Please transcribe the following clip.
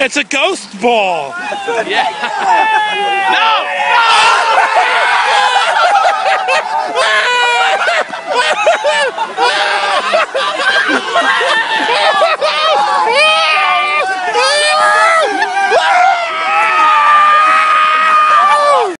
It's a ghost ball. Yeah. no!